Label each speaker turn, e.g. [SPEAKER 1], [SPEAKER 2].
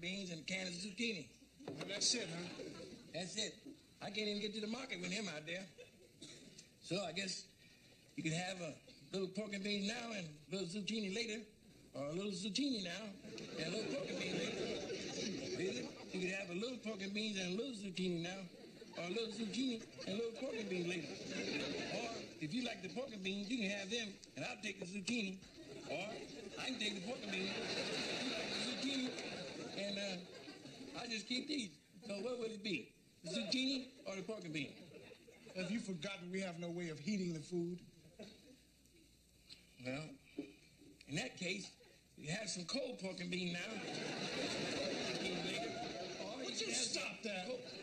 [SPEAKER 1] beans and can of zucchini.
[SPEAKER 2] Well, that's it, huh?
[SPEAKER 1] That's it. I can't even get to the market with him out there. So I guess you could have a little pork and beans now and a little zucchini later, or a little zucchini now and a little pork and beans later. You could have a little pork and beans and a little zucchini now, or a little zucchini and a little pork and beans later. Or if you like the pork and beans, you can have them, and I'll take the zucchini. Or I can take the pork and beans. You like the zucchini, I'll just keep these. So what would it be? The zucchini or the pork and beans?
[SPEAKER 2] Have you forgotten we have no way of heating the food?
[SPEAKER 1] Well, in that case, you have some cold pork and bean now.
[SPEAKER 2] Would you stop that?